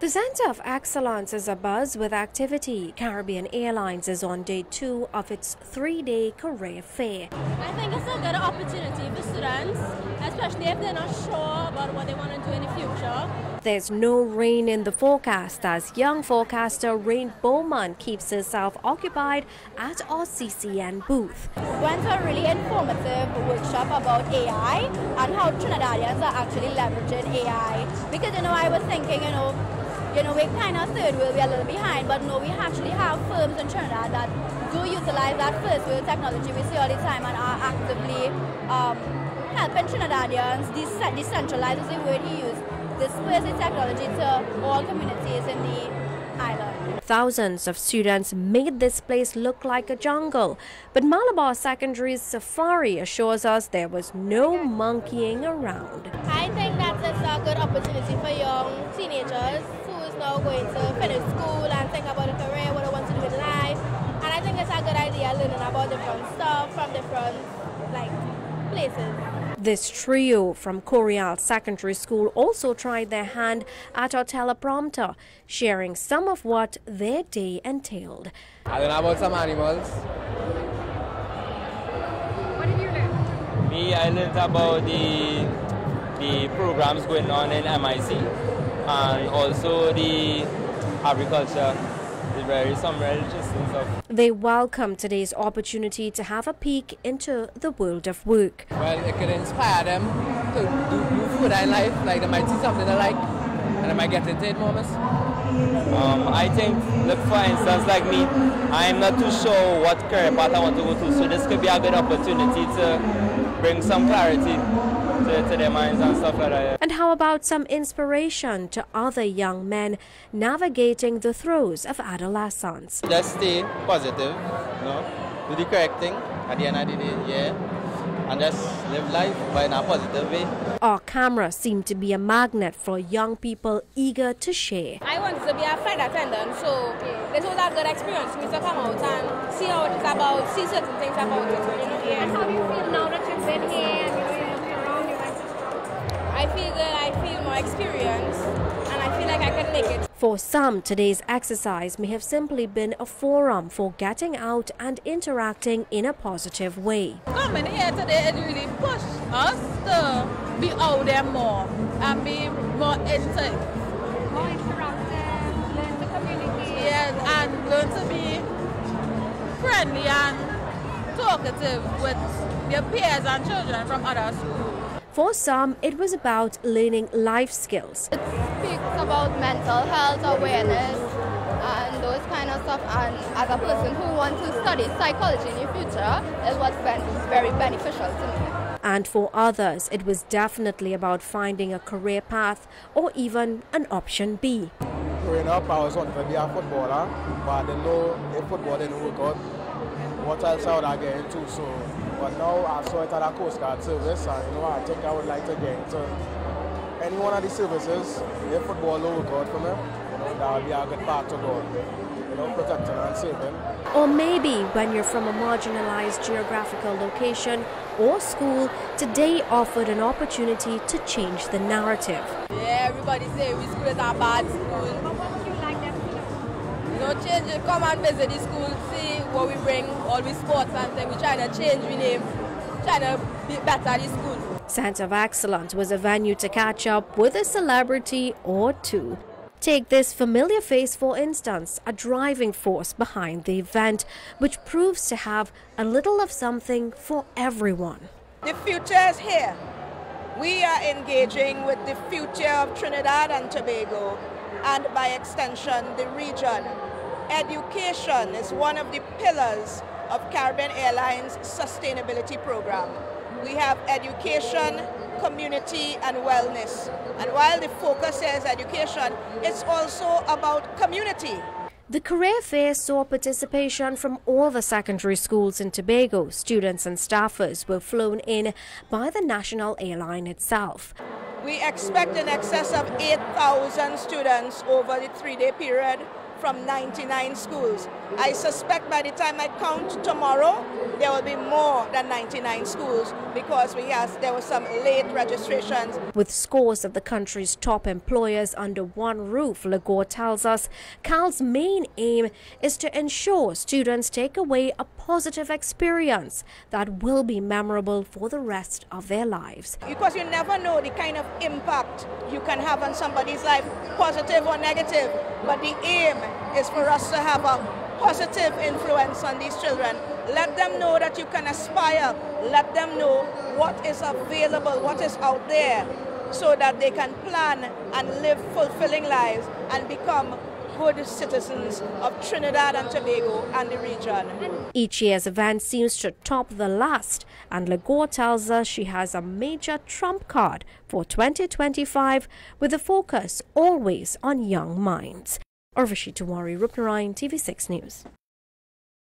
The Center of Excellence is abuzz with activity. Caribbean Airlines is on day two of its three-day career fair. I think it's a good opportunity for students, especially if they're not sure about what they want to do in the future. There's no rain in the forecast as young forecaster Rain Bowman keeps herself occupied at our CCN booth. Went to a really informative workshop about AI and how Trinidadians are actually leveraging AI. Because, you know, I was thinking, you know, you know, we're kind of third world, we're a little behind, but no, we actually have firms in Trinidad that do utilize that first world technology we see all the time and are actively um, helping Trinidadians, de- decentralize is the word he used, disperse the technology to all communities in the island. Thousands of students made this place look like a jungle, but Malabar Secondary's safari assures us there was no monkeying around. I think that's a good opportunity for young teenagers now going to finish school and think about a career, what I want to do in life. And I think it's a good idea learning about different stuff from different like places. This trio from Corial Secondary School also tried their hand at our teleprompter, sharing some of what their day entailed. I learned about some animals. What did you learn? Me, I learned about the the programs going on in MIC and also the agriculture. Very, some very interesting stuff. They welcome today's opportunity to have a peek into the world of work. Well, it could inspire them to do, do food in life, like they might see something they like and they might get into it more. Um, I think, look for instance, like me, I'm not too sure what career path I want to go to, so this could be a good opportunity to bring some clarity to, to their minds and stuff like that. And how about some inspiration to other young men navigating the throes of adolescence? Just stay positive, you know, do the correct thing at the end of the day, yeah and just live life by in a positive way. Our camera seemed to be a magnet for young people eager to share. I wanted to be a flight attendant, so this was a good experience for me to come out and see how it is about, see certain things about it. You yeah. And how do you feel now that you've been here I feel good, I feel more experience, and I feel like I can make it. For some, today's exercise may have simply been a forum for getting out and interacting in a positive way. Coming here today, it really pushed us to be out there more and be more into More interactive, learn to communicate. Yes, and learn to be friendly and talkative with your peers and children from other schools. For some, it was about learning life skills. It speaks about mental health awareness and those kind of stuff. And as a person who wants to study psychology in the future, it was very beneficial to me. And for others, it was definitely about finding a career path or even an option B. Growing up, I was wanting to be a footballer, but I didn't know if football didn't work out, what else I would I get into. So but now I saw it at a Coast Guard service and you know I think I would like to get into any one of the services. If football will work out for me, you know, that would be a good part to go. You know, protecting and saving. Or maybe when you're from a marginalized geographical location or school, today offered an opportunity to change the narrative. Yeah, everybody say we school is a bad school. But what would you like them to do? You know, change it, come and visit the school, see what we bring, all we sports and things. We trying to change we name, trying to be better the school. Center of Excellence was a venue to catch up with a celebrity or two. Take this familiar face, for instance, a driving force behind the event, which proves to have a little of something for everyone. The future is here. We are engaging with the future of Trinidad and Tobago and by extension the region education is one of the pillars of Caribbean Airlines sustainability program. We have education, community and wellness. And while the focus is education, it's also about community. The career fair saw participation from all the secondary schools in Tobago. Students and staffers were flown in by the national airline itself. We expect in excess of 8,000 students over the three-day period from 99 schools. I suspect by the time I count tomorrow, there will be more than 99 schools because we have, there were some late registrations. With scores of the country's top employers under one roof, Ligoure tells us CAL's main aim is to ensure students take away a positive experience that will be memorable for the rest of their lives. Because you never know the kind of impact you can have on somebody's life, positive or negative. But the aim is for us to have a positive influence on these children. Let them know that you can aspire. Let them know what is available, what is out there, so that they can plan and live fulfilling lives and become good citizens of Trinidad and Tobago and the region. Each year's event seems to top the last, and Ligoure tells us she has a major trump card for 2025 with a focus always on young minds. Urvashi Tiwari, Roopnarine, TV6 News.